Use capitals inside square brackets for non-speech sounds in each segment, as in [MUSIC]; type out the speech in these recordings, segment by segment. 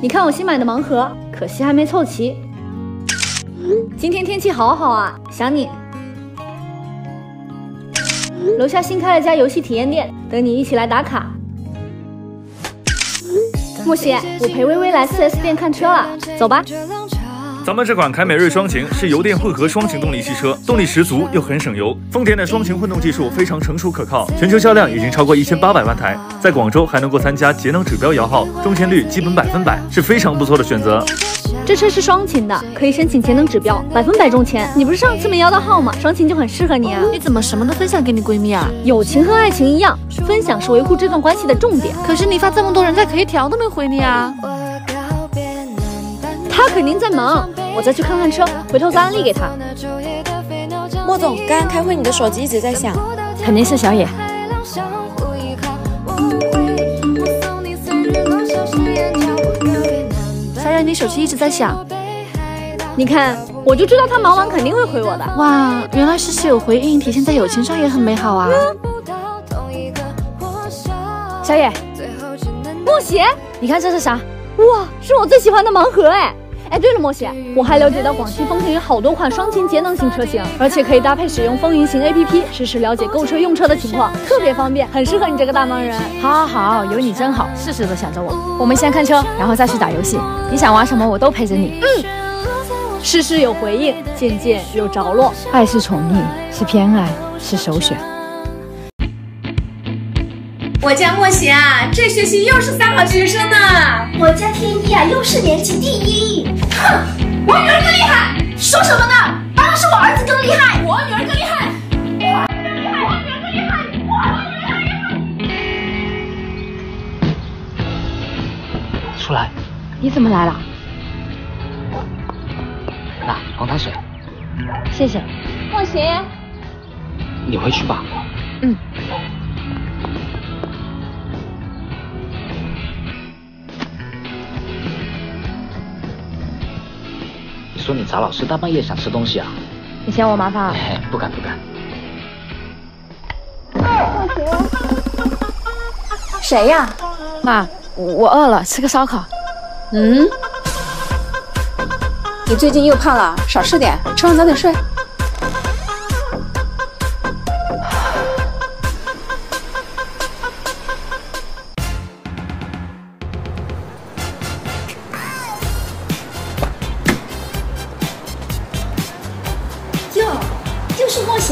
你看我新买的盲盒，可惜还没凑齐。今天天气好好啊，想你。楼下新开了家游戏体验店，等你一起来打卡。莫西，我陪微微来 4S 店看车了，走吧。咱们这款凯美瑞双擎是油电混合双擎动力汽车，动力十足又很省油。丰田的双擎混动技术非常成熟可靠，全球销量已经超过一千八百万台，在广州还能够参加节能指标摇号，中签率基本百分百，是非常不错的选择。这车是双擎的，可以申请节能指标，百分百中签。你不是上次没摇到号吗？双擎就很适合你啊！你怎么什么都分享给你闺蜜啊？友情和爱情一样，分享是维护这段关系的重点。可是你发这么多人在，可一条都没回你啊！他肯定在忙，我再去看看车，回头再安利给他。莫总，刚刚开会，你的手机一直在响，肯定是小野。小野，你手机一直在响，你看，我就知道他忙完肯定会回我的。哇，原来是室友回应，体现在友情上也很美好啊。小野，莫邪，你看这是啥？哇，是我最喜欢的盲盒哎。哎，对了，莫邪，我还了解到广汽丰田有好多款双擎节能型车型，而且可以搭配使用风云行 APP，实时了解购车用车的情况，特别方便，很适合你这个大忙人。好，好，好，有你真好，事事都想着我。我们先看车，然后再去打游戏。你想玩什么，我都陪着你。嗯，事事有回应，件件有着落。爱是宠溺，是偏爱，是首选。我家莫邪啊，这学期又是三好学生呢。我家天一啊，又是年级第一。哼，[LAUGHS] 我女儿更厉害。说什么呢？当然是我儿子更厉害，我女儿更厉害。我儿子更厉害，我女儿更厉害，我女儿更厉害。出来，你怎么来了？那黄糖水，谢谢。莫邪，你回去吧。嗯。说你咋老师大半夜想吃东西啊？你嫌我麻烦啊？不敢不敢。[LAUGHS] 谁呀？妈，我饿了，吃个烧烤。嗯？你最近又胖了，少吃点，吃完早点睡。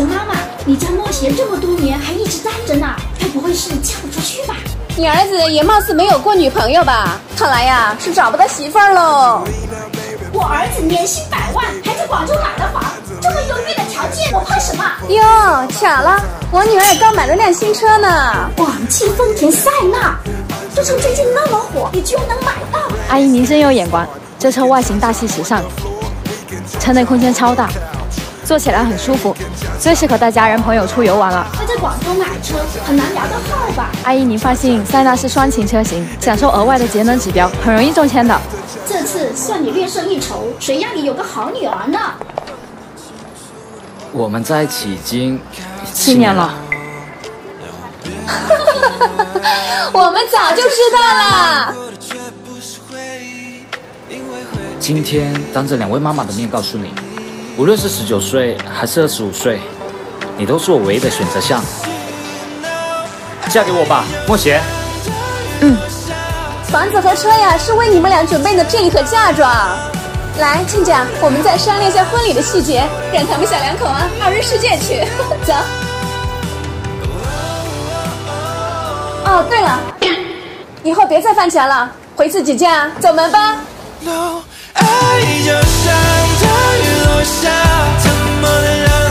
妈妈，你家莫邪这么多年还一直单着呢，该不会是嫁不出去吧？你儿子也貌似没有过女朋友吧？看来呀，是找不到媳妇儿喽。我儿子年薪百万，还在广州买了房，这么优越的条件，我怕什么？哟，巧了，我女儿也刚买了辆新车呢，广汽丰田塞纳，这车最近那么火，你居然能买到？阿姨您真有眼光，这车外形大气时尚，车内空间超大，坐起来很舒服，最适合带家人朋友出游玩了。要在广州买车很难摇到号吧？阿姨您放心，塞纳是双擎车型，享受额外的节能指标，很容易中签的。这次算你略胜一筹，谁让你有个好女儿呢？我们在一起已经七年了。[LAUGHS] 我们早就知道了。今天当着两位妈妈的面告诉你，无论是十九岁还是二十五岁，你都是我唯一的选择项。嫁给我吧，莫邪。嗯。房子和车呀，是为你们俩准备的聘礼和嫁妆。来，亲家，我们再商量一下婚礼的细节，让他们小两口啊 [LAUGHS] 二人世界去。[LAUGHS] 走。哦，对了，以后别再犯钱了，回自己家，走门吧。no 爱就像大雨落下怎么能让